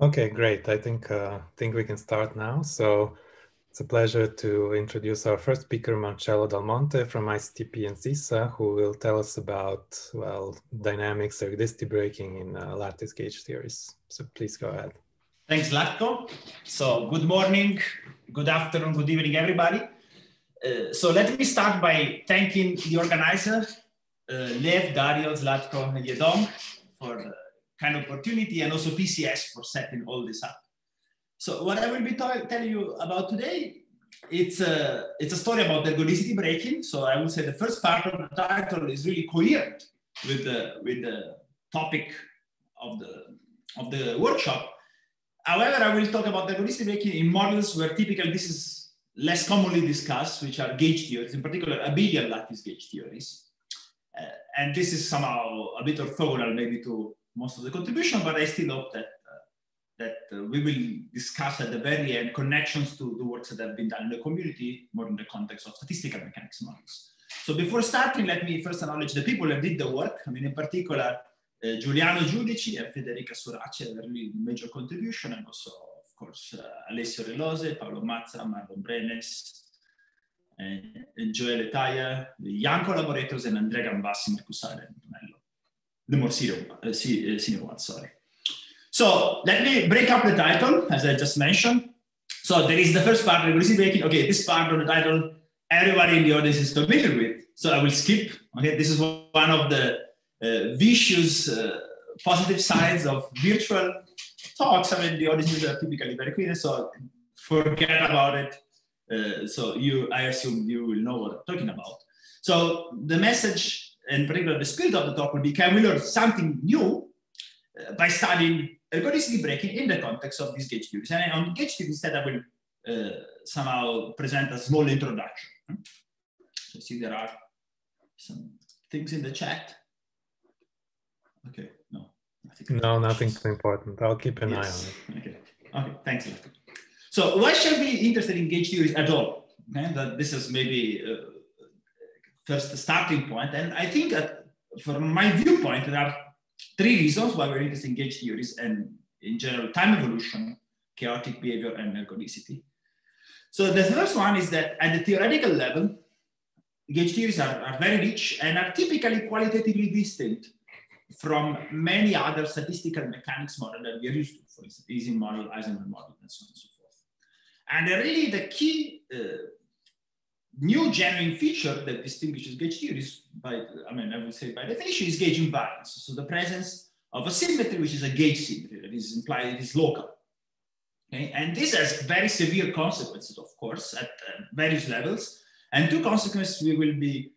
Okay, great. I think uh, think we can start now. So it's a pleasure to introduce our first speaker, Marcello Dalmonte from ICTP and SISSA, who will tell us about well dynamics ergodicity breaking in uh, lattice gauge theories. So please go ahead. Thanks, Zlatko. So good morning, good afternoon, good evening, everybody. Uh, so let me start by thanking the organizer, uh, Lev, Dario, Zlatko, and Yedong for kind of opportunity and also PCS for setting all this up. So what I will be telling you about today, it's a, it's a story about the ergodicity breaking. So I would say the first part of the title is really coherent with the, with the topic of the, of the workshop. However, I will talk about the ergodicity breaking in models where typically this is less commonly discussed, which are gauge theories, in particular abelian lattice gauge theories. Uh, and this is somehow a bit orthogonal maybe to most of the contribution, but I still hope that uh, that uh, we will discuss at the very end connections to the works that have been done in the community, more in the context of statistical mechanics models. So before starting, let me first acknowledge the people that did the work. I mean, in particular, uh, Giuliano Giudici and Federica Surace, a really major contribution, and also, of course, uh, Alessio Lerose, Paolo Mazza, Marlon Brenes, and, and Taya, the young collaborators, and Andrea Gambassi, Mercusale, and Antonello the more senior, uh, senior one, sorry. So let me break up the title, as I just mentioned. So there is the first part, ergodicity breaking. Okay, this part of the title, everybody in the audience is familiar with. So I will skip. Okay, this is one of the uh, vicious uh, positive sides of virtual talks. I mean, the audiences are typically very clear, so forget about it. Uh, so you, I assume you will know what I'm talking about. So the message in particular the spirit of the talk will be can we learn something new uh, by studying ergodicity breaking in the context of these gauge theories. And on gauge theories instead I will uh, somehow present a small introduction. So see there are some things in the chat. Okay, no. Nothing no, nothing too important. I'll keep an yes. eye on it. Okay, okay, thanks. So why should we be interested in gauge theories at all? Okay, that this is maybe uh, first starting point. And I think that from my viewpoint, there are three reasons why we're interested in gauge theories and in general time evolution, chaotic behavior, and ergodicity. So the first one is that at the theoretical level, gauge theories are, are very rich and are typically qualitatively distinct from many other statistical mechanics models that we are used to, for instance, Ising model, Heisenberg model, and so on and so forth. And really the key uh, new genuine feature that distinguishes gauge theories by, I mean, I would say by definition is gauge invariance. So the presence of a symmetry, which is a gauge symmetry that is implied, it is local. Okay? And this has very severe consequences, of course, at uh, various levels. And two consequences we will be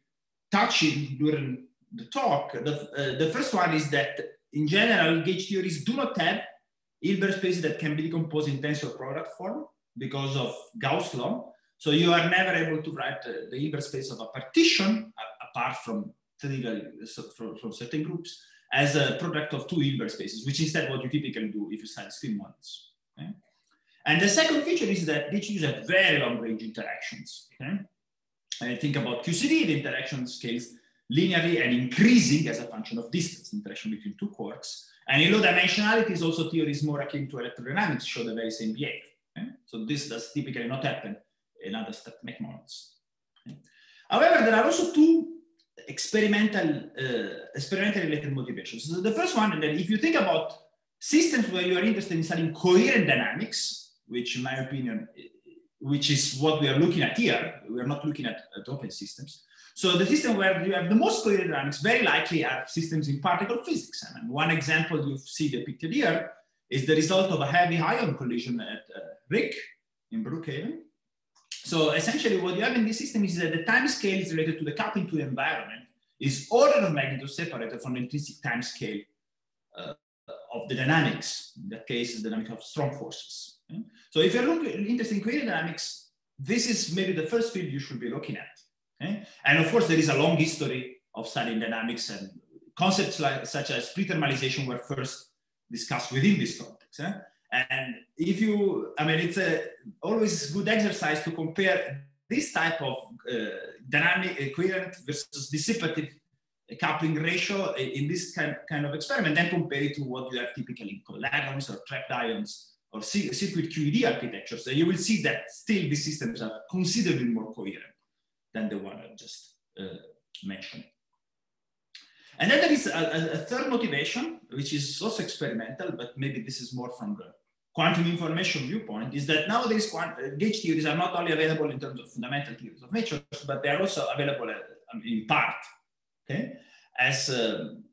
touching during the talk. The, uh, the first one is that in general, gauge theories do not have Hilbert spaces that can be decomposed in tensor product form because of Gauss law. So you are never able to write uh, the Hilbert space of a partition apart from, from, from certain groups as a product of two Hilbert spaces, which is what you typically do if you study spin models. Okay? And the second feature is that these use have very long range interactions. Okay? And think about QCD, the interaction scales linearly and increasing as a function of distance, interaction between two quarks. And in low dimensionality is also theories more akin to electrodynamics show the very same behavior. Okay? So this does typically not happen another step make. Okay. However, there are also two experimental uh, experimental related motivations. So the first one, that if you think about systems where you are interested in studying coherent dynamics, which in my opinion, which is what we are looking at here, we are not looking at, at open systems. So the system where you have the most coherent dynamics very likely are systems in particle physics. And one example you see depicted here is the result of a heavy ion collision at uh, RHIC in Brookhaven. So essentially what you have in this system is that the time scale is related to the coupling to the environment is order of magnitude separated from the intrinsic time scale uh, of the dynamics. In that case, the dynamics of strong forces. So if you're looking, interested in query dynamics, this is maybe the first field you should be looking at. Okay? And of course, there is a long history of studying dynamics and concepts like, such as pre-thermalization were first discussed within this context. Eh? And if you, I mean, it's a, always good exercise to compare this type of uh, dynamic equivalent versus dissipative coupling ratio in this kind, kind of experiment, then compare it to what you have typically in collisions or trapped ions or circuit QED architectures, and you will see that still these systems are considerably more coherent than the one I just uh, mentioned. And then there is a, a, third motivation, which is also experimental, but maybe this is more from the quantum information viewpoint, is that nowadays uh, gauge theories are not only available in terms of fundamental theories of nature, but they are also available uh, in part, okay, as um,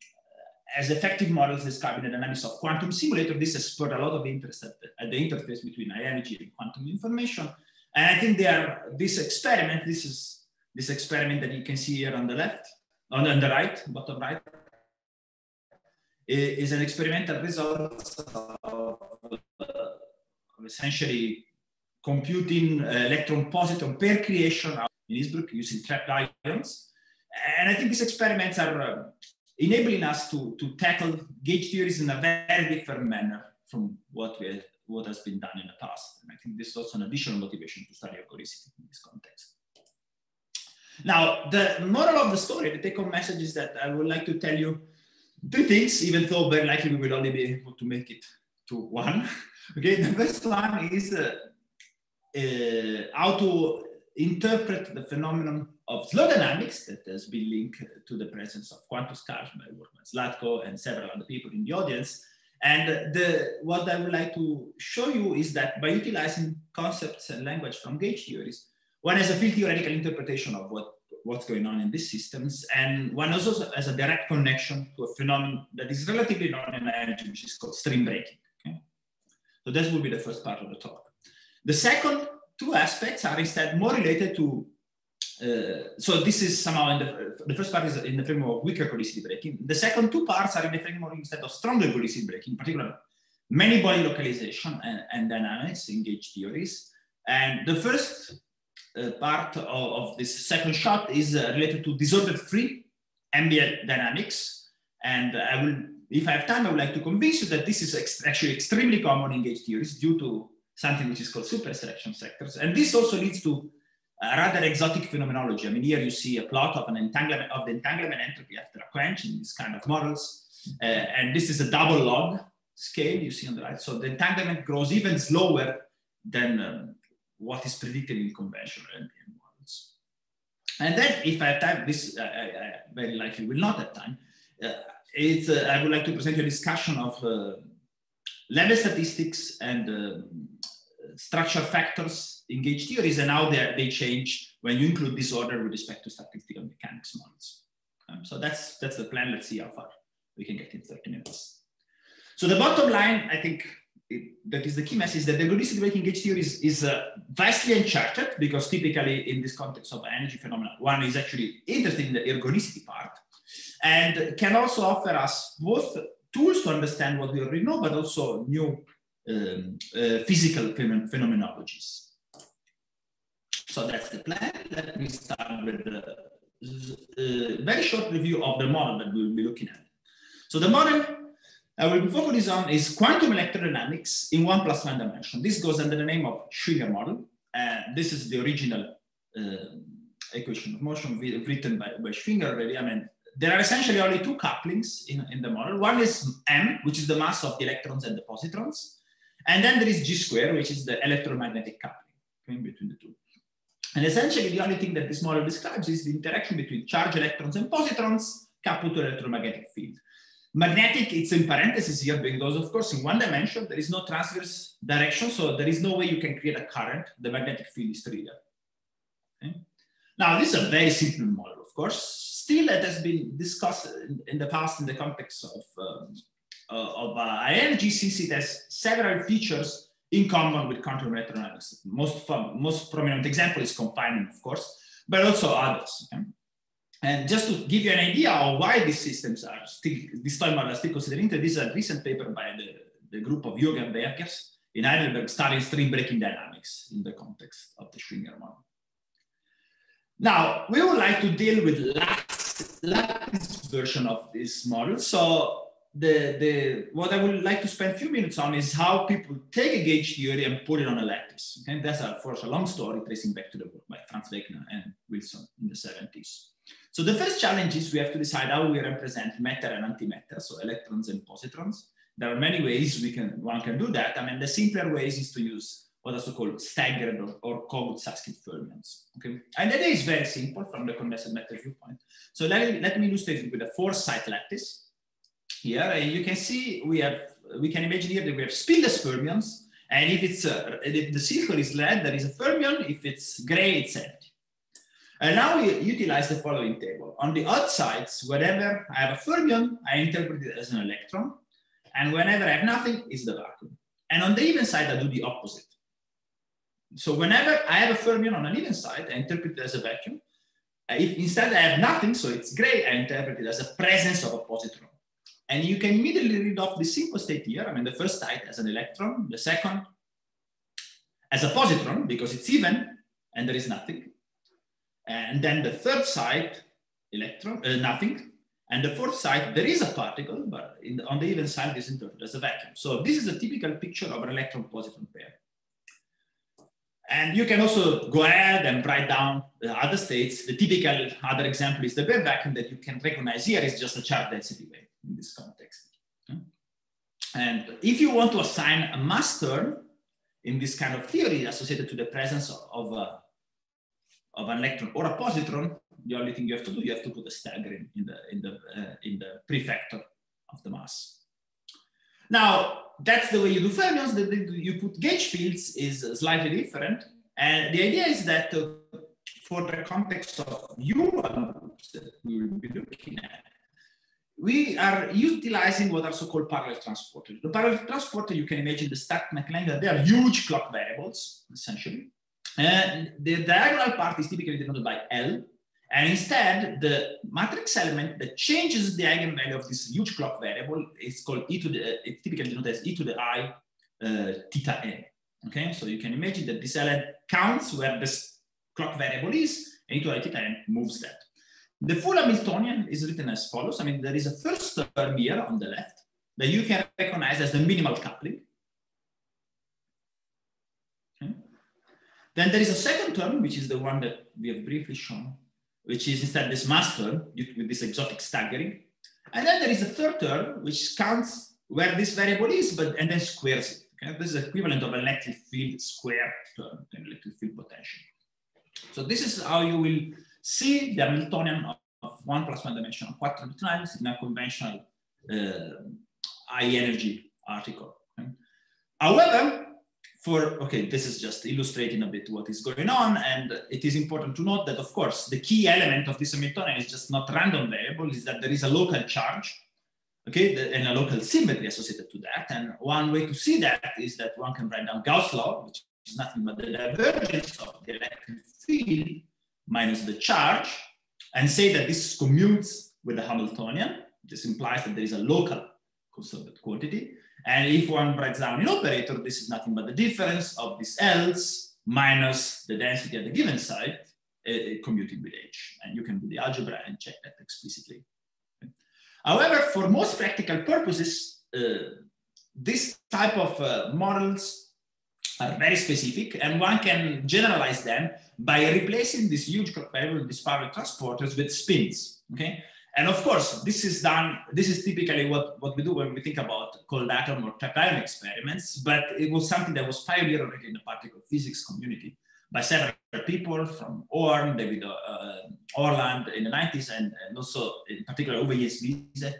as effective models describing the dynamics of quantum simulator. This has spurred a lot of interest at the, at the interface between high energy and quantum information. And I think they are this experiment. This is this experiment that you can see here on the left on, on the right, bottom right, is an experimental result of, essentially computing electron positron pair creation in Innsbruck using trapped ions. And I think these experiments are uh, enabling us to, to tackle gauge theories in a very different manner from what, we, what has been done in the past. And I think this is also an additional motivation to study algorithms in this context. Now, the moral of the story, the take-home message is that I would like to tell you two things, even though very likely we will only be able to make it to one. okay, the first one is uh, uh, how to interpret the phenomenon of slow dynamics that has been linked to the presence of quantum scars by Workman Zlatko and several other people in the audience. And the, what I would like to show you is that by utilizing concepts and language from gauge theories, one has a field theoretical interpretation of what, what's going on in these systems, and one also has a direct connection to a phenomenon that is relatively known in energy, which is called string breaking. Okay? So that will be the first part of the talk. The second two aspects are instead more related to uh, so this is somehow in the, the first part is in the framework of weak ergodicity breaking. The second two parts are in the framework instead of strong ergodicity breaking, in particular many body localization and, and dynamics in gauge theories. And the first part of, of, this second shot is uh, related to disorder-free ambient dynamics. And I will, if I have time, I would like to convince you that this is ex actually extremely common in gauge theories due to something which is called superselection sectors. And this also leads to a rather exotic phenomenology. I mean, here you see a plot of an entanglement of the entanglement entropy after a quench in these kind of models. Uh, and this is a double log scale you see on the right. So the entanglement grows even slower than um, what is predicted in conventional NPM models. And then if I have time, this I, I very likely will not have time, uh, it's, uh, I would like to present a discussion of uh, level statistics and uh, structure factors in gauge theories and how they change when you include disorder with respect to statistical mechanics models. Um, so that's, that's the plan. Let's see how far we can get in 30 minutes. So the bottom line, I think that is the key message that the ergodicity breaking gauge theory is, is uh, vastly uncharted because typically in this context of energy phenomena, one is actually interested in the ergodicity part and can also offer us both tools to understand what we already know, but also new um, uh, physical phenomenologies. So that's the plan. Let me start with a uh, very short review of the model that we'll be looking at. So the model I will be focusing on is quantum electrodynamics in one plus one dimension. This goes under the name of Schwinger model. And this is the original uh, equation of motion written by, by Schwinger already. I mean, there are essentially only two couplings in, in the model. One is m, which is the mass of the electrons and the positrons. And then there is g square, which is the electromagnetic coupling between the two. And essentially, the only thing that this model describes is the interaction between charged electrons and positrons coupled to electromagnetic field. Magnetic, it's in parentheses here because, of course, in one dimension, there is no transverse direction, so there is no way you can create a current. The magnetic field is trivial. Okay? Now, this is a very simple model, of course. Still, it has been discussed in, in the past in the context of um, uh, of uh, since it has several features in common with quantum electrodynamics. Most, most prominent example is confinement, of course, but also others. Okay? And just to give you an idea of why these systems are still, this time are still considered interesting, this is a recent paper by the, the group of Jürgen Berges in Heidelberg studying string breaking dynamics in the context of the Schwinger model. Now, we would like to deal with last, last version of this model. So the, the, what I would like to spend a few minutes on is how people take a gauge theory and put it on a lattice. Okay? That's, uh, of course, a long story tracing back to the work by Franz Wegner and Wilson in the 70s. So the first challenge is we have to decide how we represent matter and antimatter, so electrons and positrons. There are many ways we can one can do that. I mean, the simpler ways is to use what are so-called staggered or, or Kogut-Susskind fermions. Okay, and idea is very simple from the condensed matter viewpoint. So let, let me illustrate it with a four-site lattice. Here, and you can see we have we can imagine here that we have spinless fermions, and if it's uh, if the circle is red, there is a fermion. If it's gray, it's empty. And now we utilize the following table. On the odd sides, whenever I have a fermion, I interpret it as an electron. And whenever I have nothing, it's the vacuum. And on the even side, I do the opposite. So whenever I have a fermion on an even side, I interpret it as a vacuum. Uh, if instead I have nothing, so it's gray, I interpret it as a presence of a positron. And you can immediately read off the simple state here. I mean, the first site as an electron, the second as a positron, because it's even and there is nothing. And then the third side, electron, uh, nothing. And the fourth side, there is a particle, but the, on the even side is interpreted as a vacuum. So this is a typical picture of an electron-positron pair. And you can also go ahead and write down the other states. The typical other example is the bare vacuum that you can recognize here is just a charge density wave in this context. And if you want to assign a mass term in this kind of theory associated to the presence of, a, of an electron or a positron, the only thing you have to do, you have to put a staggering in the, in the, uh, in the prefactor of the mass. Now, that's the way you do fermions. The, you put gauge fields is slightly different. And the idea is that uh, for the context of U that we will be looking at, we are utilizing what are so-called parallel transporters. The parallel transporter, you can imagine the stack McLange, they are huge clock variables, essentially. And the diagonal part is typically denoted by L, and instead, the matrix element that changes the eigenvalue of this huge clock variable is called e to the, it's typically denoted as e to the i uh, theta n. Okay, so you can imagine that this element counts where this clock variable is, and e to the i theta n moves that. The full Hamiltonian is written as follows. I mean, there is a first term here on the left that you can recognize as the minimal coupling. Okay. Then there is a second term, which is the one that we have briefly shown, which is instead this mass term with this exotic staggering. And then there is a third term, which counts where this variable is, but and then squares it. Okay? This is equivalent of an electric field square term, an electric field potential. So this is how you will see the Hamiltonian of one plus one dimensional quantum times in a conventional uh, high energy article. Okay? However, for, okay, this is just illustrating a bit what is going on. And it is important to note that, of course, the key element of this Hamiltonian is just not random variable, is that there is a local charge, okay, and a local symmetry associated to that. And one way to see that is that one can write down Gauss law, which is nothing but the divergence of the electric field minus the charge, and say that this commutes with the Hamiltonian. This implies that there is a local conserved quantity. And if one writes down an operator, this is nothing but the difference of this else minus the density at the given site uh, commuting with H. And you can do the algebra and check that explicitly. However, for most practical purposes, uh, this type of uh, models are very specific and one can generalize them by replacing this huge variable, these parallel transporters with spins, okay? And of course, this is done, this is typically what, what we do when we think about cold atom or trapped ion experiments, but it was something that was pioneered already in the particle physics community by several people from Orn, David uh, Orland in the 90s, and, and also in particular Uwe Wiese.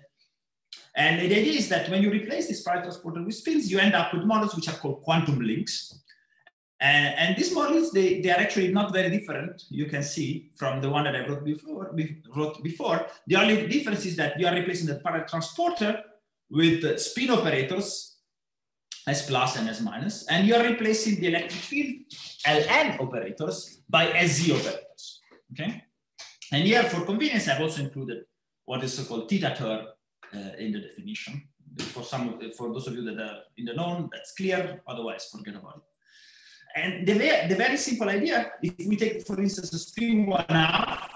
And the idea is that when you replace this parallel transporter with spins, you end up with models which are called quantum links. And, and, these models, they, they are actually not very different, you can see, from the one that I wrote before. Wrote before. The only difference is that you are replacing the parallel transporter with spin operators, S plus and S minus, and you are replacing the electric field, Ln operators, by SZ operators, okay? And here, for convenience, I've also included what is so-called theta term uh, in the definition. For some, for those of you that are in the known, that's clear, otherwise forget about it. And the, the very simple idea, if we take, for instance, a spin one half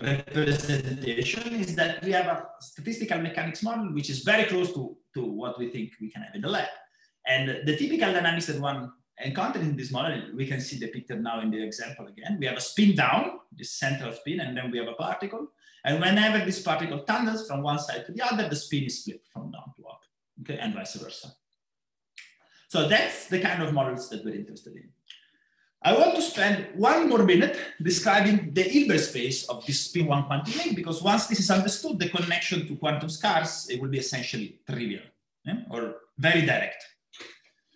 representation, is that we have a statistical mechanics model which is very close to, to what we think we can have in the lab. And the typical dynamics that one encounters in this model, we can see depicted now in the example again. We have a spin down, this central spin, and then we have a particle. And whenever this particle tunnels from one side to the other, the spin is flipped from down to up, okay, and vice versa. So that's the kind of models that we're interested in. I want to spend one more minute describing the Hilbert space of this spin one quantum link, because once this is understood, the connection to quantum scars, it will be essentially trivial yeah? or very direct.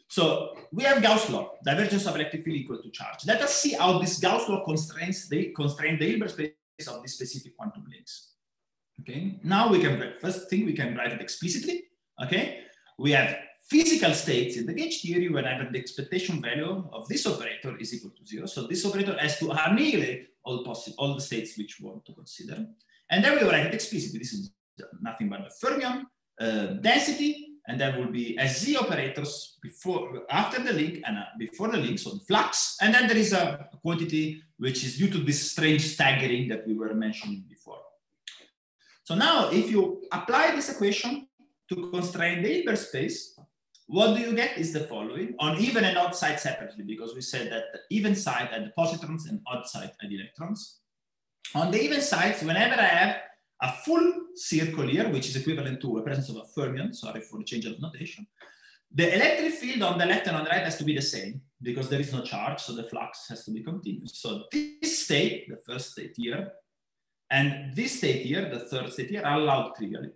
So we have Gauss law, divergence of electric field equal to charge. Let us see how this Gauss law constrains the, constrain the Hilbert space of these specific quantum links. Okay, now we can, first thing we can write it explicitly. Okay, we have physical states in the gauge theory whenever the expectation value of this operator is equal to zero. So this operator has to annihilate all possible all the states which we want to consider. And then we write it explicitly. This is nothing but the fermion uh, density, and there will be SZ operators before, after the link and uh, before the link, so the flux. And then there is a quantity which is due to this strange staggering that we were mentioning before. So now if you apply this equation to constrain the Hilbert space, what do you get is the following on even and odd side separately, because we said that the even side had the positrons and odd side had electrons. On the even sides, whenever I have a full circle here, which is equivalent to a presence of a fermion, sorry for the change of notation, the electric field on the left and on the right has to be the same because there is no charge, so the flux has to be continuous. So this state, the first state here, and this state here, the third state here, are allowed trivially.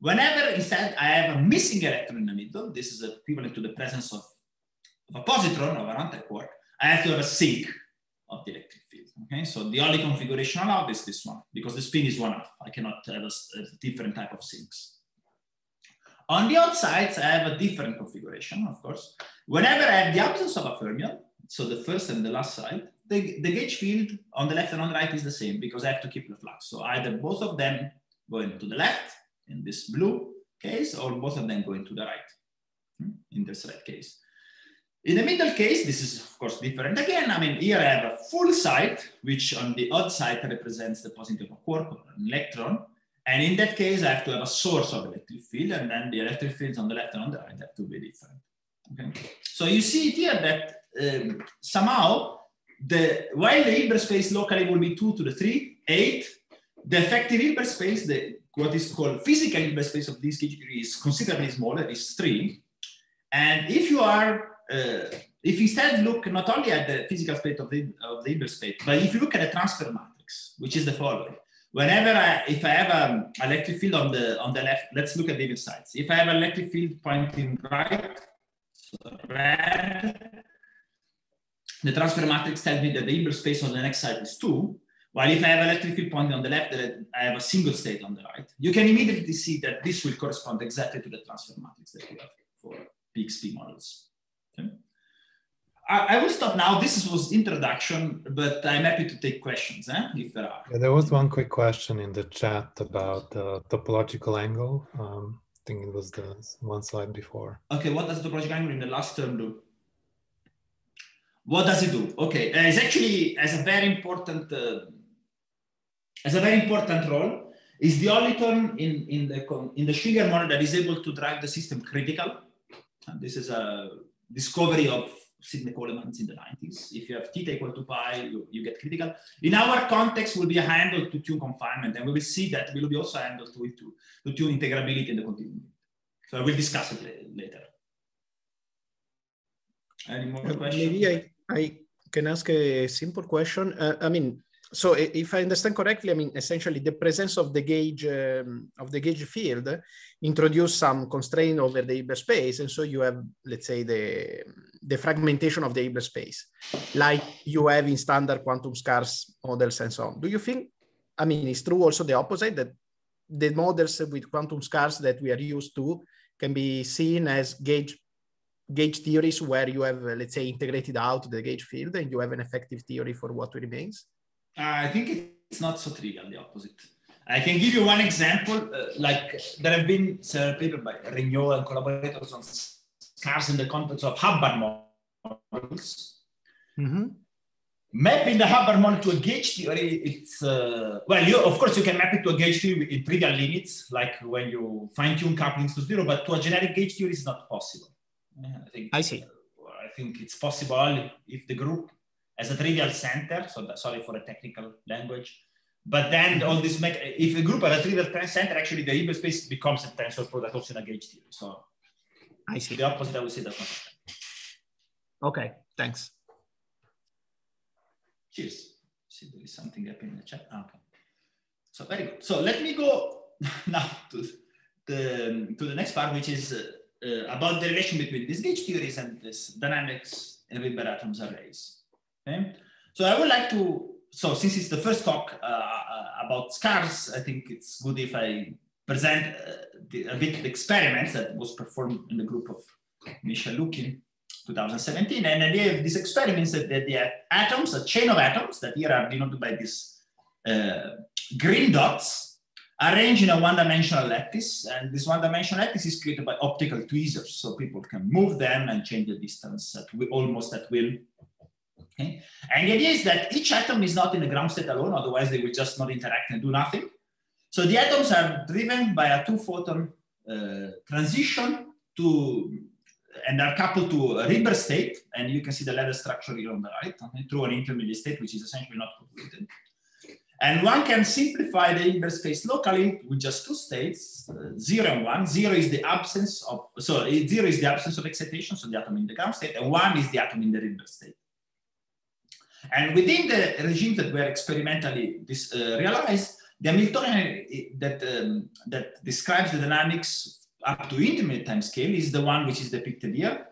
Whenever instead I have a missing electron in the middle, this is equivalent to the presence of, of a positron of an antiquark, I have to have a sink of the electric field. Okay, so the only configuration allowed is this one because the spin is one half. I cannot have a, a different type of sinks. On the outsides, I have a different configuration, of course. Whenever I have the absence of a fermion, so the first and the last side, the, the gauge field on the left and on the right is the same because I have to keep the flux. So either both of them going to the left in this blue case, or both of them going to the right hmm, in this red case. In the middle case, this is of course different again. I mean, here I have a full site, which on the odd side represents the positive quark or an electron. And in that case, I have to have a source of electric field, and then the electric fields on the left and on the right have to be different. Okay. So you see it here that um, somehow, the while the Hilbert space locally will be two to the three, eight, the effective Hilbert space, the what is called physical Hilbert space of this category is considerably smaller, is three. And if you are, uh, if instead look not only at the physical space of the, of the Hilbert space, but if you look at the transfer matrix, which is the following. Whenever I, if I have an electric field on the on the left, let's look at the even sides. If I have an electric field pointing right, red, the transfer matrix tells me that the Hilbert space on the next side is two. While if I have electric field point on the left, I have a single state on the right. You can immediately see that this will correspond exactly to the transfer matrix that we have for PXP models. Okay. I, I, will stop now. This was introduction, but I'm happy to take questions eh, if there are. Yeah, there was one quick question in the chat about the topological angle. Um, I think it was the one slide before. Okay, what does the topological angle in the last term do? What does it do? Okay, uh, it's actually as a very important uh, has a very important role. Is the only term in, in, the, in the Schwinger model that is able to drive the system critical. And this is a discovery of Sidney Coleman in the 90s. If you have theta equal to pi, you, you get critical. In our context, will be a handle to tune confinement, and we will see that will be also a handle to, to, to tune integrability in the continuum. So I will discuss it later. Any more uh, questions? Maybe I, I can ask a simple question. Uh, I mean, so if I understand correctly, I mean, essentially the presence of the gauge um, of the gauge field introduce some constraint over the Hilbert space. And so you have, let's say, the, the fragmentation of the Hilbert space, like you have in standard quantum scars models and so on. Do you think, I mean, it's true also the opposite, that the models with quantum scars that we are used to can be seen as gauge gauge theories where you have, let's say, integrated out the gauge field and you have an effective theory for what remains? I think it's not so trivial, the opposite. I can give you one example. Uh, like there have been several papers by Regnault and collaborators on scars in the context of Hubbard models. Mm-hmm. Mapping the Hubbard model to a gauge theory, it's uh, well, you of course you can map it to a gauge theory in trivial limits, like when you fine tune couplings to zero, but to a generic gauge theory is not possible. I think I see. Uh, I think it's possible if the group as a trivial center. So that, sorry for a technical language. But then all this, make, if a group has a trivial center, actually the Rydberg space becomes a tensor product also in a gauge theory. So I see. The opposite, I would say, does not. Okay, thanks. Cheers. See, there is something happening in the chat. Ah, okay. So very good. So let me go now to the, to the next part, which is uh, uh, about the relation between these gauge theories and this dynamics in Hilbert atoms arrays. Okay. So I would like to, so since it's the first talk uh, uh about scars, I think it's good if I present uh, the, a bit the experiments that was performed in the group of Misha Lukin 2017. And the idea of these experiments that, that the atoms, a chain of atoms that here are denoted by these uh, green dots, arranged in a one-dimensional lattice. And this one-dimensional lattice is created by optical tweezers. So people can move them and change the distance at we almost at will. Okay. And the idea is that each atom is not in the ground state alone, otherwise they will just not interact and do nothing. So the atoms are driven by a two photon uh, transition to, and are coupled to a Rydberg state. And you can see the ladder structure here on the right okay, through an intermediate state, which is essentially not completed. And one can simplify the Hilbert space locally with just two states, uh, zero and one. Zero is the absence of, so zero is the absence of excitation, so the atom in the ground state, and one is the atom in the Rydberg state. And within the regimes that were experimentally uh, realized, the Hamiltonian eh, that, um, that describes the dynamics up to infinite time scale is the one which is depicted here.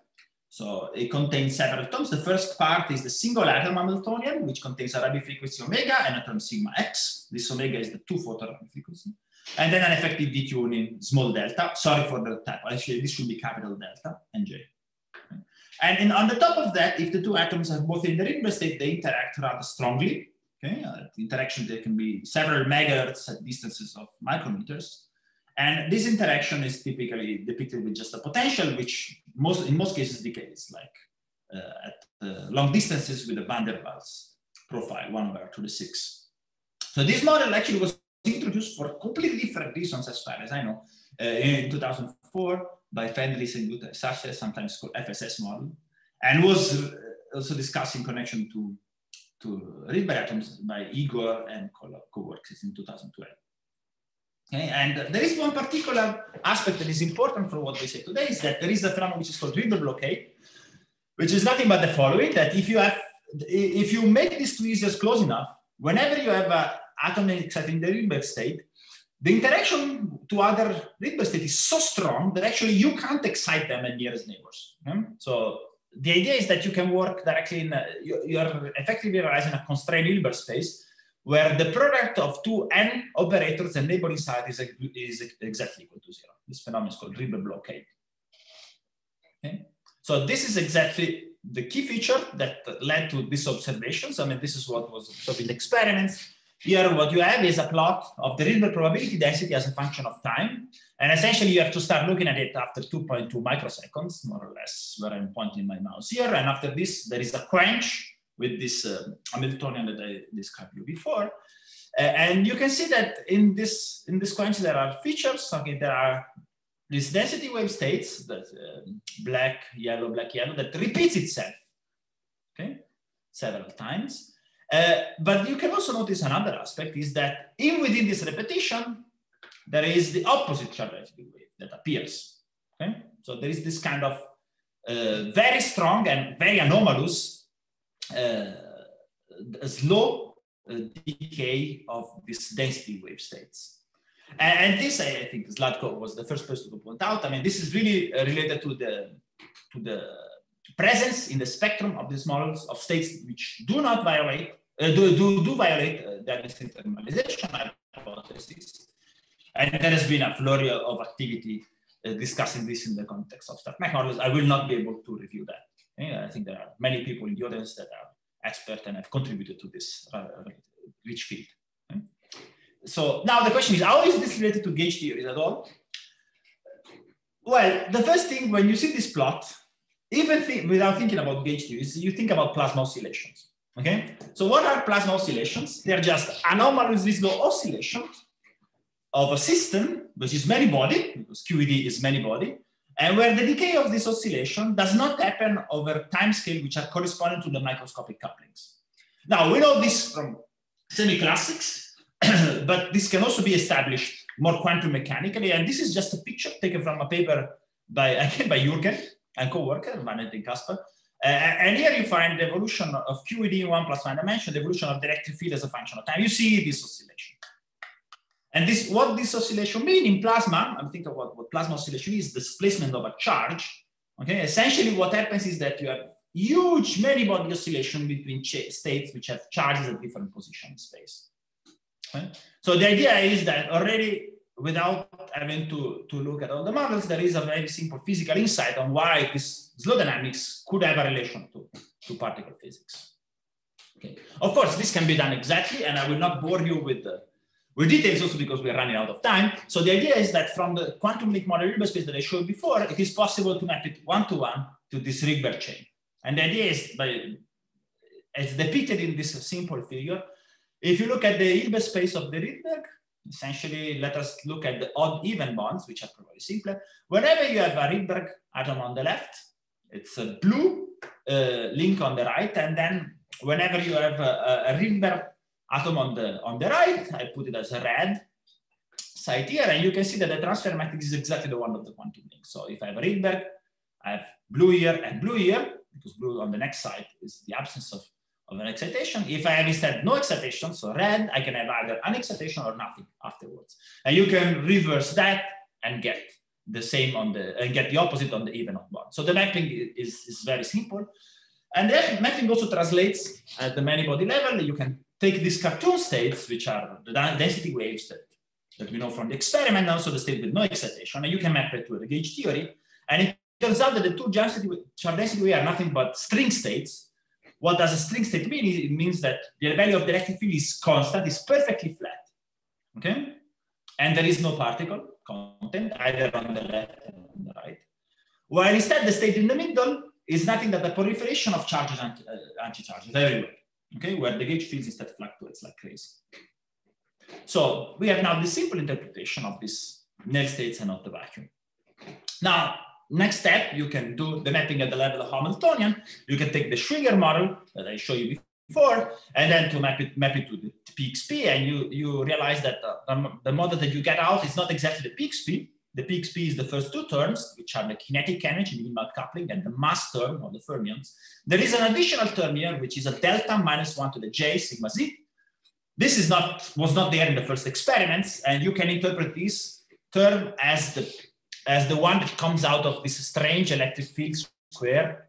So it contains several terms. The first part is the single atom Hamiltonian, which contains a Rabi frequency omega and a term sigma x. This omega is the two photon frequency. And then an effective detuning small delta. Sorry for the type. Actually, this should be capital delta and j. And in, on the top of that, if the two atoms are both in the Rydberg state, they interact rather strongly. Okay, uh, the interaction there can be several megahertz at distances of micrometers. And this interaction is typically depicted with just a potential, which most in most cases decays, like uh, at uh, long distances with a van der Waals profile, one over to the six. So this model actually was introduced for completely different reasons as far as I know, uh, in 2004 by Fendley and Gutta sometimes called FSS model, and was uh, also discussed in connection to to Rydberg atoms by Igor and co-workers in 2012. Okay, and there is one particular aspect that is important for what we say today is that there is a phenomenon which is called Rydberg blockade, which is nothing but the following, that if you have, if you make these tweezers close enough, whenever you have an atom exciting the Rydberg state, the interaction to other Rydberg state is so strong that actually you can't excite them at nearest neighbors. Okay? So the idea is that you can work directly in, a, you, you are effectively realizing a constrained Hilbert space where the product of two n operators and neighboring side is, is exactly equal to zero. This phenomenon is called Rydberg blockade. Okay? So this is exactly the key feature that led to these observations. I mean, this is what was observed in experiments. Here, what you have is a plot of the Rydberg probability density as a function of time. And essentially, you have to start looking at it after 2.2 microseconds, more or less, where I'm pointing my mouse here. And after this, there is a quench with this uh, Hamiltonian that I described you before. Uh, and you can see that in this, in this quench, there are features. Okay, there are these density wave states, that uh, black, yellow, black, yellow, that repeats itself, okay, several times. Uh, but you can also notice another aspect is that in within this repetition, there is the opposite charge density wave that appears. Okay? So there is this kind of uh, very strong and very anomalous uh, slow uh, decay of these density wave states. And, and, this, I think, Zlatko was the first person to point out. I mean, this is really uh, related to the to the presence in the spectrum of these models of states which do not violate, uh, do, do, do violate uh, the internalization hypothesis. And there has been a flurry of activity uh, discussing this in the context of StatMech models. I will not be able to review that. Yeah, I think there are many people in the audience that are expert and have contributed to this uh, rich field. So now the question is, how is this related to gauge theories at all? Well, the first thing when you see this plot, even th without thinking about gauge theories, you think about plasma oscillations. Okay, so what are plasma oscillations? They're just anomalous slow oscillations of a system, which is many body, because QED is many body, and where the decay of this oscillation does not happen over time scale which are corresponding to the microscopic couplings. Now, we know this from semi-classics, but this can also be established more quantum mechanically. And this is just a picture taken from a paper by, again, by Jürgen and co-worker, Valentin Kasper. Uh, and here you find the evolution of QED in one plus one dimension, the evolution of the electric field as a function of time. You see this oscillation. And this, what this oscillation mean in plasma, I'm thinking about what plasma oscillation is, displacement of a charge. Okay, essentially what happens is that you have huge many body oscillation between states which have charges at different positions in space. Okay? So the idea is that already without having to, to look at all the models, there is a very simple physical insight on why this slow dynamics could have a relation to, to particle physics. Okay. Of course, this can be done exactly, and I will not bore you with the with details also because we're running out of time. So the idea is that from the quantum link model Hilbert space that I showed before, it is possible to map it one-to-one to this Rydberg chain. And the idea is, by, as depicted in this simple figure, if you look at the Hilbert space of the Rydberg, essentially let us look at the odd even bonds, which are probably simpler. Whenever you have a Rydberg atom on the left, it's a blue uh, link on the right, and then whenever you have a, a Rydberg atom on the, on the right. I put it as a red site here, and you can see that the transfer matrix is exactly the one of the quantum link. So if I have a Rydberg, I have blue here and blue here, because blue on the next side is the absence of, of an excitation. If I have instead no excitation, so red, I can have either an excitation or nothing afterwards. And you can reverse that and get the same on the, and get the opposite on the even odd bond. So the mapping is, is very simple. And then mapping also translates at the many body level. You can take these cartoon states, which are the density waves that, that we know from the experiment, also the state with no excitation, and you can map it to the gauge theory. And it turns out that the two density, density waves are nothing but string states. What does a string state mean? It means that the value of the electric field is constant, is perfectly flat. Okay? And there is no particle content either on the left or on the right. While instead the state in the middle is nothing but the proliferation of charges and uh, anti-charges everywhere okay, where the gauge fields instead fluctuates like crazy. So we have now the simple interpretation of this null states and of the vacuum. Now, next step, you can do the mapping at the level of Hamiltonian. You can take the Schwinger model that I showed you before, and then to map it, map it to the PXP, and you, you realize that the, the model that you get out is not exactly the PXP, the PXP is the first two terms, which are the kinetic energy, minimal coupling, and the mass term of the fermions. There is an additional term here, which is a delta minus one to the J sigma Z. This is not, was not there in the first experiments, and you can interpret this term as the, as the one that comes out of this strange electric field square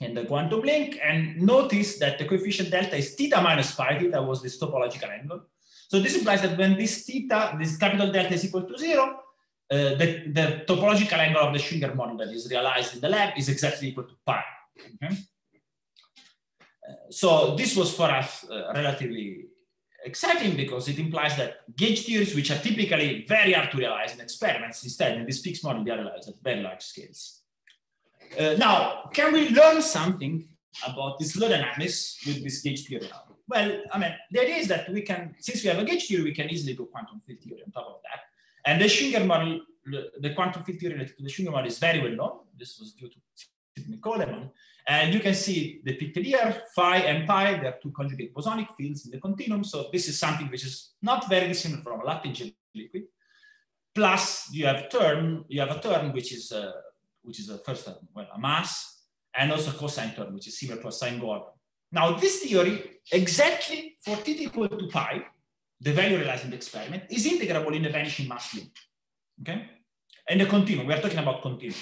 in the quantum link. And notice that the coefficient delta is theta minus pi, theta was this topological angle. So this implies that when this theta, this capital delta is equal to zero, uh, the, the, topological angle of the Schwinger model that is realized in the lab is exactly equal to pi. Okay? Uh, so this was for us uh, relatively exciting because it implies that gauge theories, which are typically very hard to realize in experiments, instead in this fixed model, they are realized at very large scales. Uh, now, can we learn something about this slow dynamics with this gauge theory now? Well, I mean, the idea is that we can, since we have a gauge theory, we can easily do quantum field theory on top of that. And the Schwinger model, the quantum field theory related to the Schwinger model is very well known. This was due to Sidney Coleman. And you can see depicted here, phi and pi, they are two conjugate bosonic fields in the continuum. So this is something which is not very dissimilar from a Luttinger liquid. Plus you have term, you have a term which is uh, which is a first term, well, a mass, and also a cosine term, which is similar to a sine Gordon. Now this theory, exactly for t equal to pi, the value realized in the experiment is integrable in the vanishing mass limit. Okay? And the continuum, we're talking about continuum.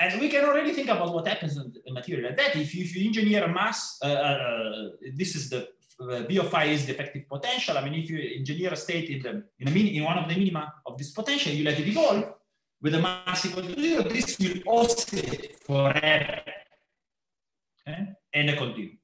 And we can already think about what happens in a material like that. If you, if you engineer a mass, uh, uh, this is the uh, V of phi is the effective potential. I mean, if you engineer a state in, the, in, a in one of the minima of this potential, you let it evolve with a mass equal to zero, this will oscillate forever okay? and a continuum.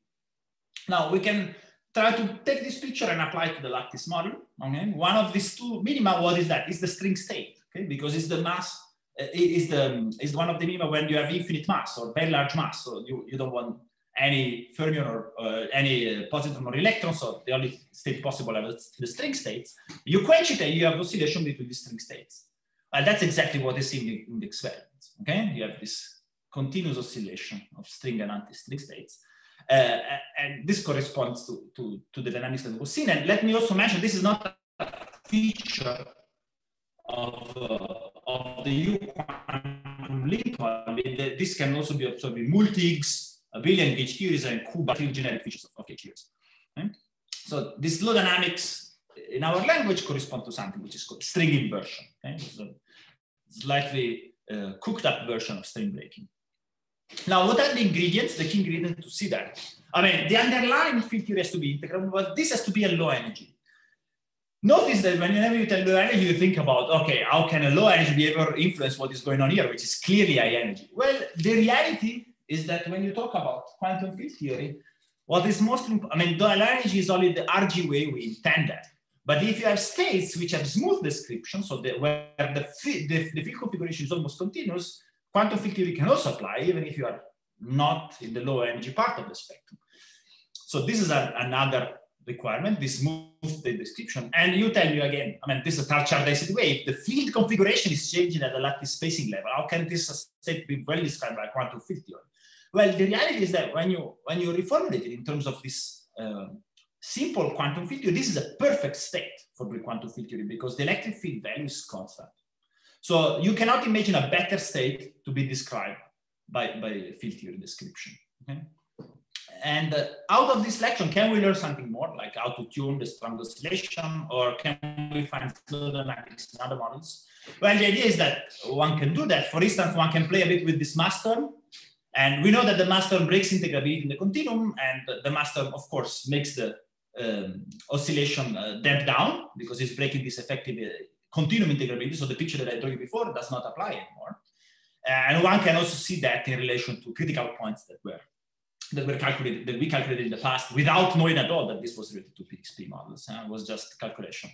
Now we can try to take this picture and apply to the lattice model. Okay, one of these two minima, what is that? Is the string state, okay, because it's the mass, is the is one of the minima when you have infinite mass or very large mass, so you, you don't want any fermion or uh, any uh, positron or electron, so the only state possible is the string states. You quench it and you have oscillation between the string states. And that's exactly what is seen in the experiment. Okay, you have this continuous oscillation of string and anti-string states. Uh, and this corresponds to, to, to the dynamics that was seen. And let me also mention, this is not a feature of, uh, of the U quantum link. Mean, this can also be observed in multigs, abelian gauge theories, and Kuba generic features of, gauge theories. Okay? So this low dynamics in our language correspond to something which is called string inversion. Okay? So slightly uh, cooked up version of string breaking. Now, what are the ingredients, the key ingredients to see that? I mean, the underlying field theory has to be integrable, but this has to be a low energy. Notice that whenever you tell low energy, you think about, okay, how can a low energy behavior influence what is going on here, which is clearly high energy? Well, the reality is that when you talk about quantum field theory, what is most, important? I mean, low energy is only the RG way we intend that. But if you have states which have smooth description, so where the, the, the field configuration is almost continuous, quantum field theory can also apply even if you are not in the low energy part of the spectrum. So this is a, another requirement, this smooth the description. And you tell me again, I mean, this is a charge density wave. The field configuration is changing at the lattice spacing level. How can this state be well described by quantum field theory? Well, the reality is that when you when you reformulate it in terms of this uh, simple quantum field theory, this is a perfect state for the quantum field theory because the electric field value is constant. So you cannot imagine a better state to be described by, by field theory description. Okay? And uh, out of this lecture, can we learn something more, like how to tune the strong oscillation, or can we find slow dynamics in other models? Well, the idea is that one can do that. For instance, one can play a bit with this mass term, and we know that the mass term breaks integrability in the continuum, and the mass term, of course, makes the um, oscillation uh, damp down because it's breaking this effective uh, continuum integrability. So the picture that I drew you before does not apply anymore. And one can also see that in relation to critical points that were that were calculated that we calculated in the past without knowing at all that this was related to PXP models. Uh, it was just calculation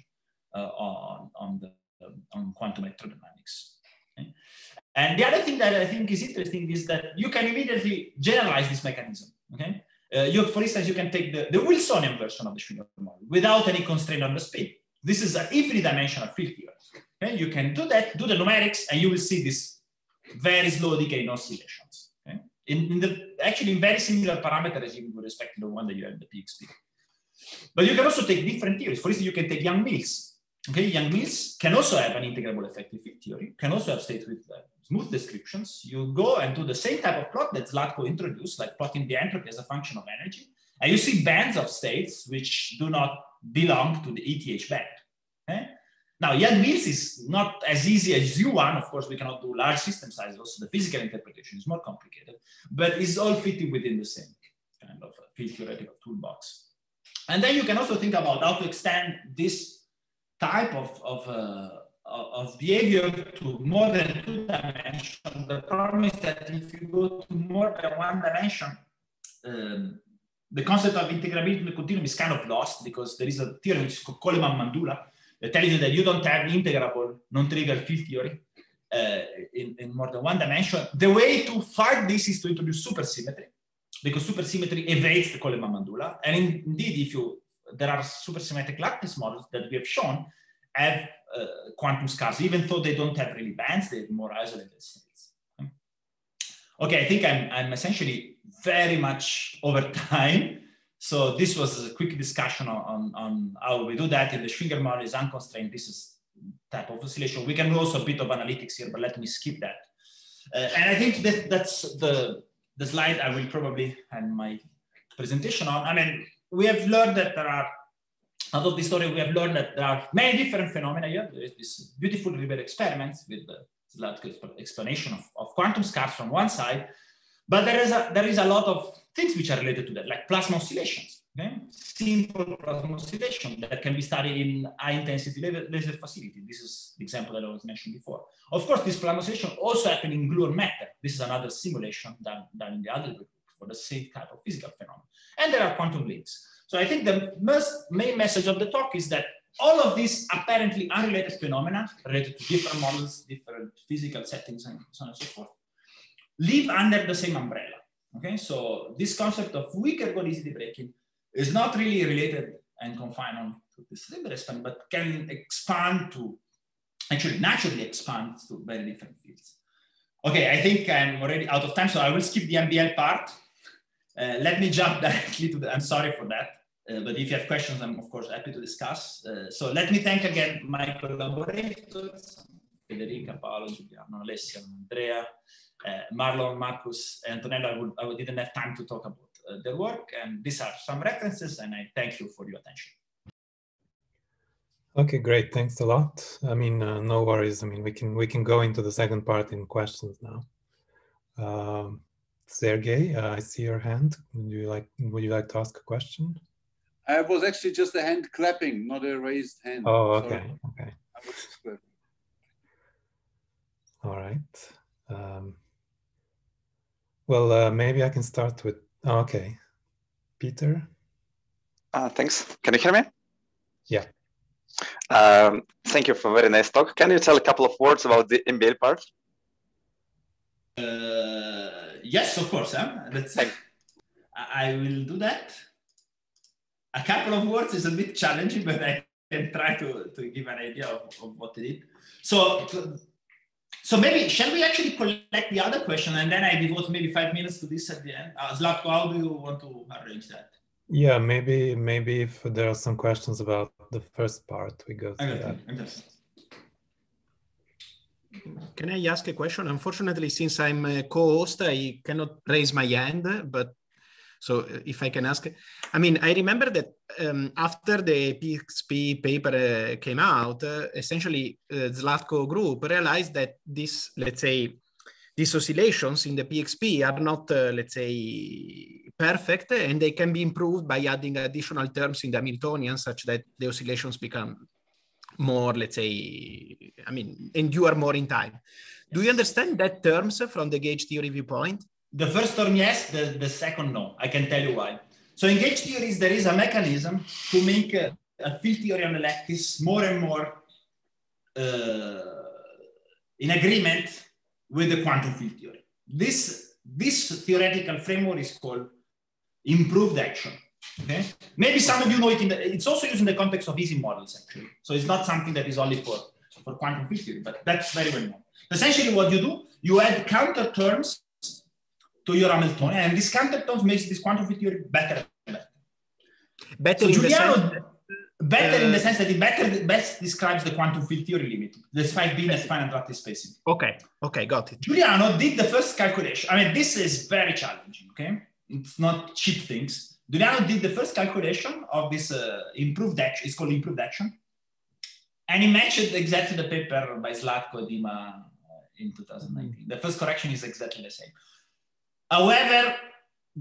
uh, on, on the on quantum electrodynamics. Okay? And the other thing that I think is interesting is that you can immediately generalize this mechanism. Okay, uh, you, for instance, you can take the, the Wilsonian version of the Schwinger model without any constraint on the spin. This is an infinite dimensional field here. Okay? You can do that, do the numerics, and you will see this very slow decay in oscillations. In, in the actually in very similar parameters even with respect to the one that you have in the PXP. But you can also take different theories. For instance, you can take Yang-Mills. Okay, Yang-Mills can also have an integrable effective field theory, can also have states with uh, smooth descriptions. You go and do the same type of plot that Zlatko introduced, like plotting the entropy as a function of energy. And you see bands of states which do not belong to the ETH band. Okay? Now, Yang-Mills is not as easy as U1. Of course, we cannot do large system sizes, so the physical interpretation is more complicated, but it's all fitting within the same kind of field theoretical toolbox. And then you can also think about how to extend this type of, of, uh, of behavior to more than two dimensions. The problem is that if you go to more than one dimension, um, the concept of integrability in the continuum is kind of lost because there is a theory which is called Coleman-Mandula that tells you that you don't have integrable non-trivial field theory uh, in, in, more than one dimension. The way to fight this is to introduce supersymmetry because supersymmetry evades the Coleman-Mandula. And in, indeed, if you there are supersymmetric lattice models that we have shown have uh, quantum scars, even though they don't have really bands, they're more isolated states. Okay, I think I'm, I'm essentially very much over time. So this was a quick discussion on, on, how we do that. In the Schwinger model is unconstrained. This is type of oscillation. We can do also a bit of analytics here, but let me skip that. Uh, and I think that that's the, the slide I will probably end my presentation on. I mean, we have learned that there are, out of this story, we have learned that there are many different phenomena here. There is this beautiful Rydberg experiments with the explanation of, of quantum scars from one side, but there is a there is a lot of things which are related to that, like plasma oscillations. Okay? Simple plasma oscillation that can be studied in high intensity laser facility. This is the example that I was mentioned before. Of course, this plasma oscillation also happen in gluon matter. This is another simulation done, done in the other group for the same type of physical phenomenon. And there are quantum links. So I think the most main message of the talk is that all of these apparently unrelated phenomena related to different models, different physical settings, and so on and so forth, live under the same umbrella. Okay, so this concept of weak ergodicity breaking is not really related and confined on to this libre span, but can expand to actually naturally expand to very different fields. Okay, I think I'm already out of time, so I will skip the MBL part. Uh, let me jump directly to the, I'm sorry for that. Uh, but if you have questions, I'm of course happy to discuss. Uh, so let me thank again my collaborators, Federica, Paolo, Giuliano, Alessia, Andrea, uh, Marlon, Marcus, Antonello. I, would, I didn't have time to talk about uh, their work. And these are some references, and I thank you for your attention. Okay, great. Thanks a lot. I mean, uh, no worries. I mean, we can we can go into the second part in questions now. Um, Sergey, uh, I see your hand. Would you like Would you like to ask a question? I was actually just a hand clapping, not a raised hand. Oh, okay, Sorry. okay. All right. Um, well, uh, maybe I can start with. Oh, okay, Peter. Uh, thanks. Can you hear me? Yeah. Um, thank you for a very nice talk. Can you tell a couple of words about the MBL part? Uh, yes, of course. Huh? Let's, say I will do that. A couple of words is a bit challenging, but I can try to, to give an idea of, of what it is. So, so maybe, shall we actually collect the other question and then I devote maybe five minutes to this at the end? Uh, Zlatko, how do you want to arrange that? Yeah, maybe maybe if there are some questions about the first part, we go through that. Can I ask a question? Unfortunately, since I'm a co-host, I cannot raise my hand, but so uh, if I can ask, I mean, I remember that um, after the PXP paper uh, came out, uh, essentially uh, Zlatko group realized that this, let's say, these oscillations in the PXP are not, uh, let's say, perfect, and they can be improved by adding additional terms in the Hamiltonian such that the oscillations become more, let's say, I mean, endure more in time. Do you understand that terms from the gauge theory viewpoint? The first term, yes. The, the second, no. I can tell you why. So in gauge theories, there is a mechanism to make a, a field theory on lattice more and more uh, in agreement with the quantum field theory. This, this theoretical framework is called improved action. Okay, maybe some of you know it. In the, it's also used in the context of Ising models, actually. So it's not something that is only for for quantum field theory, but that's very well known. Essentially, what you do, you add counter terms to your Hamiltonian, and this counter terms makes this quantum field theory better. Better, so Giuliano, better uh, in the sense that it better best describes the quantum field theory limit, five being as finite lattice spacing. Okay, okay, got it. Giuliano did the first calculation. I mean, this is very challenging. Okay, it's not cheap things. Giuliano did the first calculation of this uh, improved action. It's called improved action, and he matched exactly the paper by Zlatko Dima uh, in 2019. The first correction is exactly the same. However,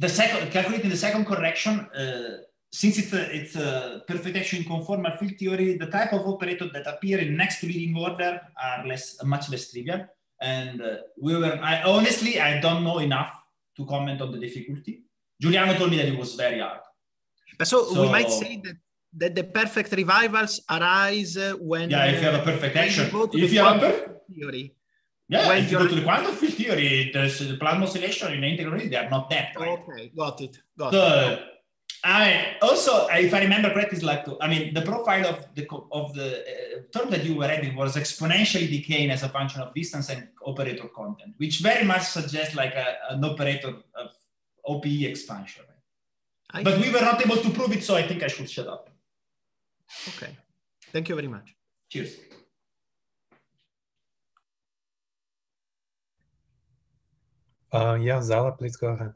the second calculating the second correction, uh, since it's a, it's a perfect action conformal field theory, the type of operator that appear in next leading order are less, much less trivial. And uh, we were, I, honestly, I don't know enough to comment on the difficulty. Giuliano told me that it was very hard. So, so we might say that, that the perfect revivals arise when yeah, if you have a perfect action, if you have a perfect theory, yeah, when if you go to the quantum field theory, there's the plasma oscillation in the integral they are not that. Right? Okay, got it. Got so, it. I also, if I remember correctly, is like to I mean, the profile of the of the uh, term that you were adding was exponentially decaying as a function of distance and operator content, which very much suggests like a, an operator of OPE expansion. Right? But we were not able to prove it, so I think I should shut up. Okay, thank you very much. Cheers. Uh, yeah, Zala, please go ahead.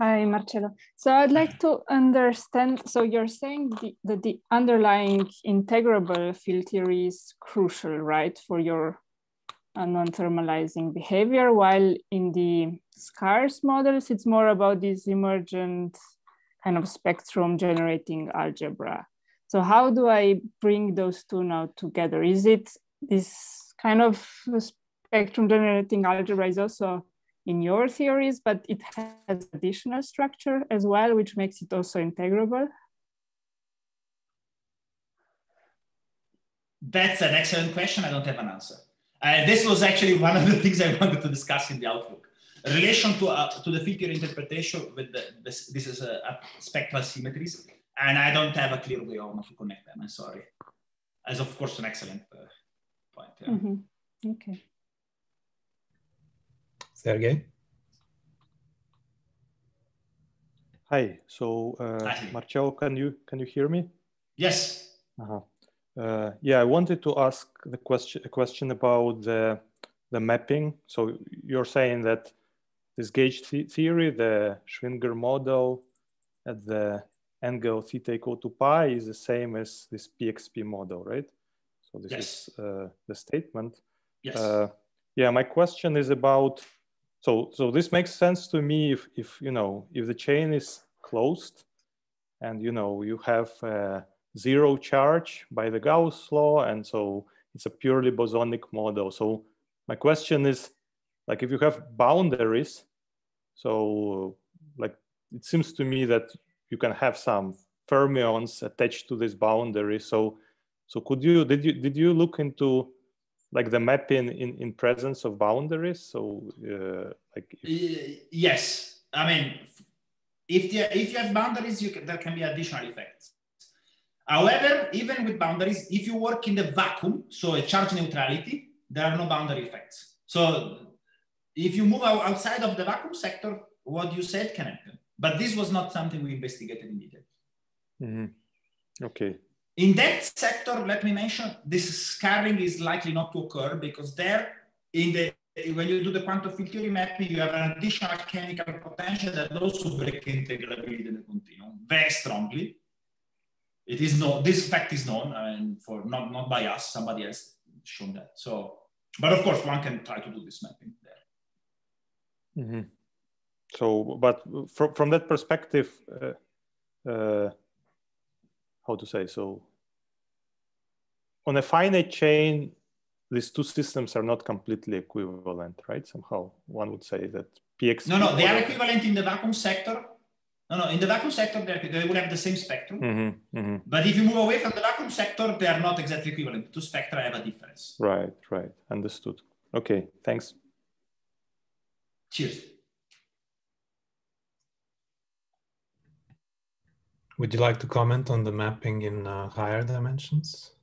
Hi, Marcello. So I'd like to understand, so you're saying the, that the underlying integrable field theory is crucial, right, for your non-thermalizing behavior, while in the scars models, it's more about this emergent kind of spectrum generating algebra. So how do I bring those two now together? Is it this kind of spectrum generating algebra is also in your theories, but it has additional structure as well, which makes it also integrable? That's an excellent question. I don't have an answer. Uh, this was actually one of the things I wanted to discuss in the outlook. Relation to, uh, to the field theory interpretation with the, this, this is a, a, spectral symmetries, and I don't have a clear way on to connect them. I'm sorry. As of course, an excellent uh, point. Yeah. Mm -hmm. Okay. Sergey? Hi. So, uh, Hi. Marcello, can you can you hear me? Yes. Uh-huh. Uh, yeah, I wanted to ask the question a question about the the mapping. So you're saying that this gauge the theory, the Schwinger model at the angle theta equal to pi is the same as this PXP model, right? So this Yes. is uh, the statement. Yes. Uh, yeah, my question is about so so this makes sense to me if if you know if the chain is closed and you know you have uh, zero charge by the Gauss law and so it's a purely bosonic model. So my question is like if you have boundaries, so like it seems to me that you can have some fermions attached to this boundary. So so could you did you did you look into like the mapping in in presence of boundaries? So uh, like if, yes. I mean, if the, if you have boundaries, you can, there can be additional effects. However, even with boundaries, if you work in the vacuum, so a charge neutrality, there are no boundary effects. So if you move outside of the vacuum sector, what you said can happen. But this was not something we investigated in detail. mm -hmm. okay. In that sector, let me mention, this scarring is likely not to occur because there, in the when you do the quantum field theory mapping, you have an additional chemical potential that also break integrability in the continuum very strongly. It is known, this fact is known, mean, for not, not by us, somebody else shown that. So, but of course, one can try to do this mapping there. Mhm. So, but from from that perspective, uh, uh, how to say so? On a finite chain, these two systems are not completely equivalent, right? Somehow, one would say that PX. No, no, they are equivalent in the vacuum sector. No, no, in the vacuum sector, they, they will have the same spectrum. hmm hmm But if you move away from the vacuum sector, they are not exactly equivalent. The two spectra have a difference. Right, right. Understood. Okay, thanks. Cheers. Would you like to comment on the mapping in uh, higher dimensions?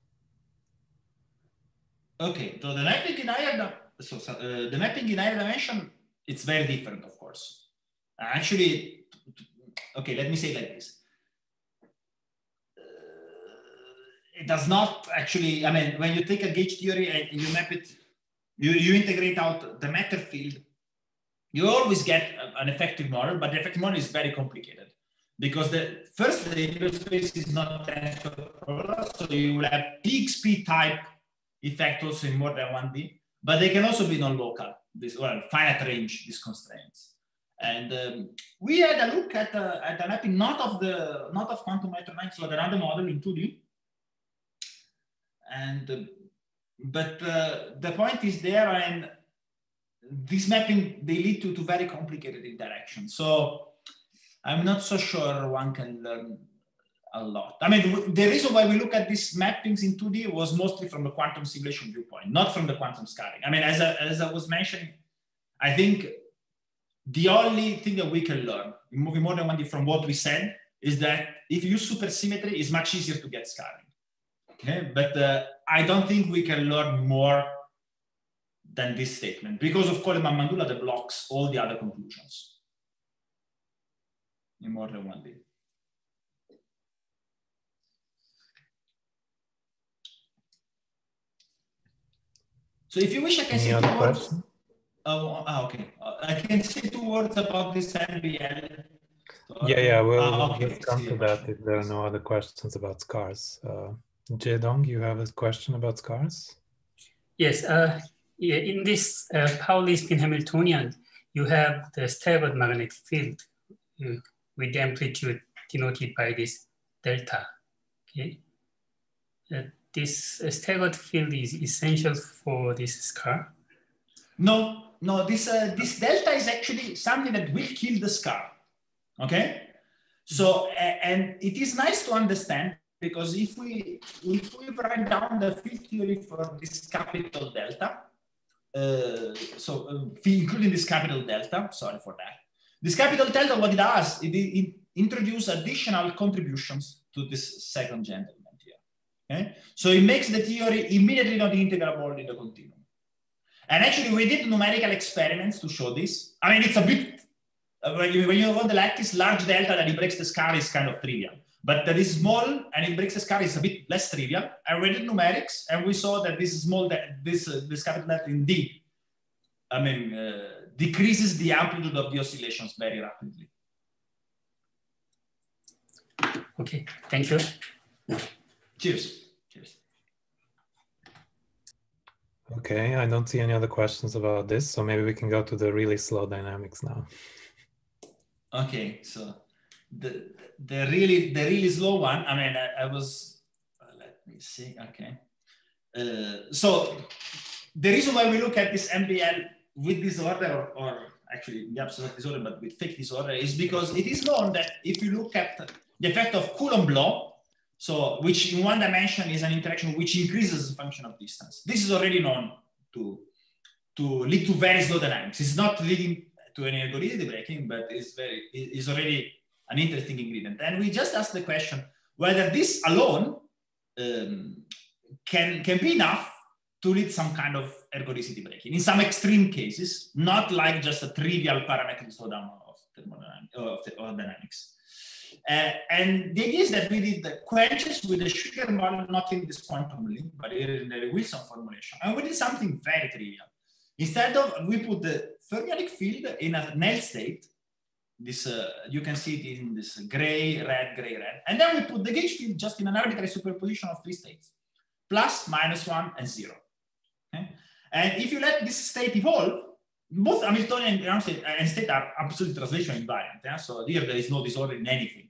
Okay, so the mapping in higher, so, uh, the mapping in higher dimension, it's very different, of course. Actually, okay, let me say like this. Uh, it does not actually, I mean, when you take a gauge theory and you map it, you, you integrate out the matter field, you always get an effective model, but the effective model is very complicated because the first the integral space is not tensor so you will have PXP type effect also in more than 1D, but they can also be non-local, this well, finite range, these constraints. And um, we had a look at, uh, at the mapping, not of the, not of quantum electromagnetic, so another model in 2D. And, uh, but uh, the point is there and this mapping, they lead to, to very complicated interactions. So I'm not so sure one can learn a lot. I mean, the reason why we look at these mappings in 2D was mostly from the quantum simulation viewpoint, not from the quantum scarring. I mean, as I, as I was mentioning, I think the only thing that we can learn in moving more than 1D from what we said is that if you use supersymmetry, it's much easier to get scarring. Okay, but uh, I don't think we can learn more than this statement because of Coleman Mandula that blocks all the other conclusions in more than 1D. So if you wish, I can Any say two words. question? Oh, ah, okay. I can say two words about this MBL. Yeah, yeah, we'll, Ah, we'll come to that if there are no other questions about scars. Uh, Jedong, you have a question about scars? Yes, uh, yeah, in this uh, Pauli spin Hamiltonian, you have the staggered magnetic field with the amplitude denoted by this delta. Okay, Uh, this staggered field is essential for this scar. No, no, this, uh, this delta is actually something that will kill the scar. Okay? So, and it is nice to understand because if we, if we write down the field theory for this capital delta, uh, so uh, including this capital delta, sorry for that. This capital delta, what it does, it, it introduces additional contributions to this second gentleman here. Okay? So it makes the theory immediately not integrable in the continuum. And actually, we did numerical experiments to show this. I mean, it's a bit uh, when, you, when you want the lattice large delta that it breaks the scar is kind of trivial. But that is small and it breaks the scar is a bit less trivial. And we did numerics and we saw that this small, this, uh, this capital delta indeed, I mean, uh, decreases the amplitude of the oscillations very rapidly. Okay, thank you. Cheers. Cheers. Okay, I don't see any other questions about this, so maybe we can go to the really slow dynamics now. Okay, so the the really the really slow one. I mean, I, I was. Uh, let me see. Okay, uh, so the reason why we look at this MBL with disorder, or, actually the absolute disorder, but with fake disorder, is because it is known that if you look at the effect of Coulomb law, so which in one dimension is an interaction which increases the function of distance. This is already known to to lead to very slow dynamics. It's not leading to any ergodicity breaking, but it's very is already an interesting ingredient. And we just asked the question whether this alone um, can can be enough to lead some kind of ergodicity breaking in some extreme cases, not like just a trivial parametric slowdown of, thermodynamics, of, of dynamics. Uh, and the idea is that we did the quenches with the Schwinger model, not in this quantum link, but in the Wilson formulation. And we did something very trivial. Instead of, we put the fermionic field in a null state. This, uh, you can see it in this gray, red, gray, red. And then we put the gauge field just in an arbitrary superposition of three states, plus, minus one, and zero. Okay? And if you let this state evolve, both Hamiltonian uh, and state, are absolutely translation invariant. Yeah? So here there is no disorder in anything.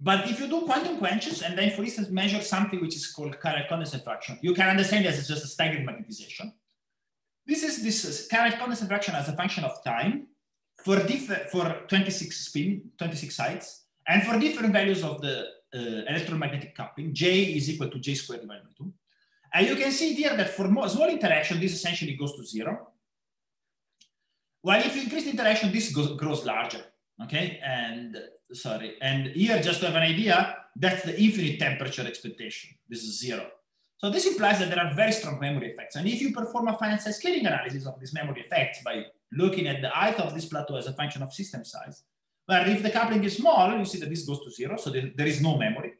But if you do quantum quenches and then, for instance, measure something which is called chiral condensate fraction, you can understand this as just a staggered magnetization. This is this chiral condensate fraction as a function of time for different for 26 spin, 26 sites, and for different values of the uh, electromagnetic coupling, J is equal to J squared divided by 2. And you can see here that for small interaction, this essentially goes to zero. While if you increase the interaction, this goes, grows larger, okay? And sorry, and here just to have an idea, that's the infinite temperature expectation. This is zero. So this implies that there are very strong memory effects. And if you perform a finite size scaling analysis of these memory effects by looking at the height of this plateau as a function of system size, but if the coupling is small, you see that this goes to zero, so there, there is no memory.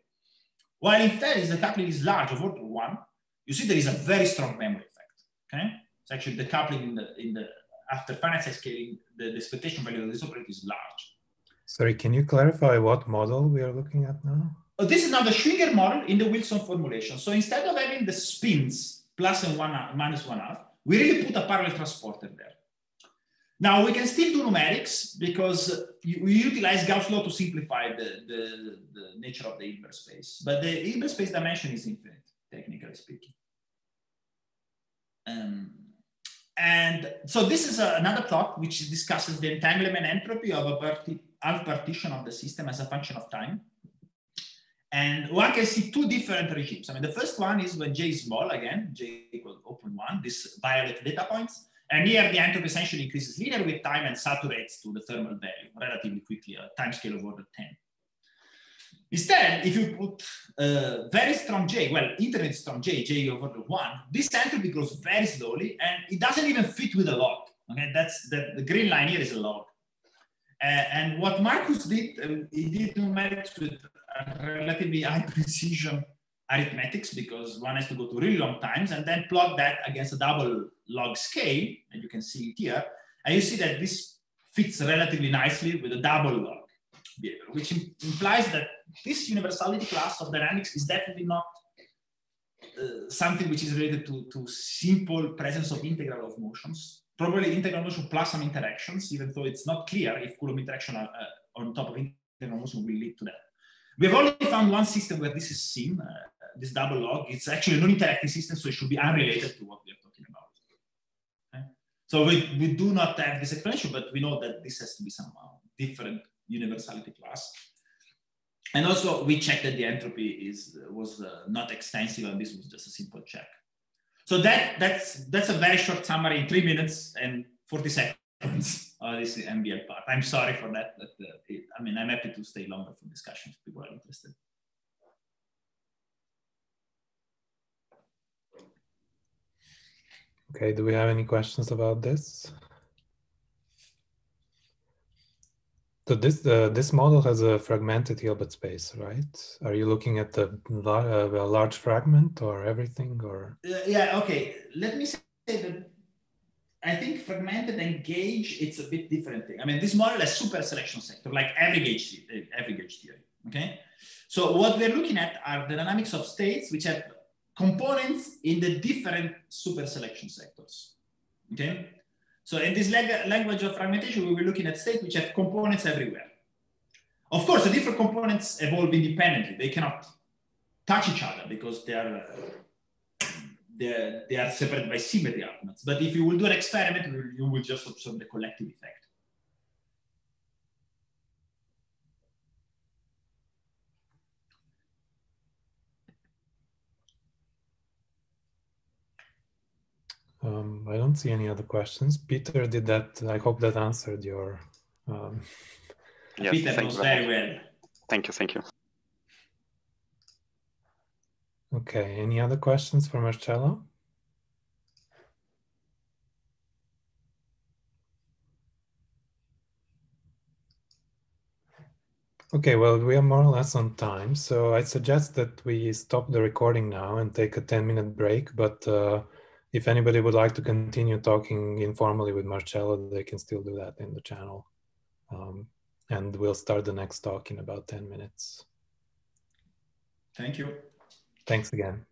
While if the coupling is large, of order one, you see there is a very strong memory effect. Okay, it's actually the coupling in the in the after finite scaling, the, the expectation value of this operator is large. Sorry, can you clarify what model we are looking at now? Oh, this is now the Schwinger model in the Wilson formulation. So instead of having the spins plus and one minus one half, we really put a parallel transporter there. Now we can still do numerics because we utilize Gauss law to simplify the, the, the nature of the Hilbert space, but the Hilbert space dimension is infinite, technically speaking. Um, and so this is a, another plot which discusses the entanglement entropy of a partition of the system as a function of time. And one can see two different regimes. I mean, the first one is when j is small, again, j equals 0.1, this violet data points. And here the entropy essentially increases linear with time and saturates to the thermal value relatively quickly, a time scale of order 10. Instead, if you put a very strong J, well, internet strong J, J over the one, this entropy grows very slowly and it doesn't even fit with a log. Okay, that's the, the green line here is a log. Uh, and what Marcus did, uh, he did numerics with relatively high precision arithmetics because one has to go to really long times and then plot that against a double log scale, and you can see it here. And you see that this fits relatively nicely with a double log behavior, which implies that this universality class of dynamics is definitely not uh, something which is related to, to simple presence of integral of motions. Probably integral motion plus some interactions, even though it's not clear if Coulomb interaction uh, on top of integral motion will lead to that. We have only found one system where this is seen, uh, this double log. It's actually a non-interactive system, so it should be unrelated to what we are talking about. Okay? So we, we do not have this explanation, but we know that this has to be somehow different universality class. And also we checked that the entropy is was uh, not extensive and this was just a simple check. So that that's that's a very short summary in three minutes and 40 seconds of this is MBL part. I'm sorry for that, but uh, it, I mean, I'm happy to stay longer for discussion if people are interested. Okay, do we have any questions about this? So this uh, this model has a fragmented Hilbert space, right? Are you looking at the uh, large fragment or everything, or? Uh, yeah. Okay. Let me say that I think fragmented and gauge it's a bit different thing. I mean, this model has super selection sector, like every gauge, every gauge theory. Okay. So what we're looking at are the dynamics of states which have components in the different super selection sectors. Okay. So in this language of fragmentation, we were looking at states which have components everywhere. Of course, the different components evolve independently. They cannot touch each other because they are uh, they're, they are separated by symmetry arguments. But if you will do an experiment, you will just observe the collective effect. Um, I don't see any other questions. Peter, did that? I hope that answered your. Um... Yes, Peter knows very well. Thank you, thank you. Okay, any other questions for Marcello? Okay, well, we are more or less on time, so I suggest that we stop the recording now and take a 10 minute break, but uh, if anybody would like to continue talking informally with Marcello, they can still do that in the channel. Um, and we'll start the next talk in about 10 minutes. Thank you. Thanks again.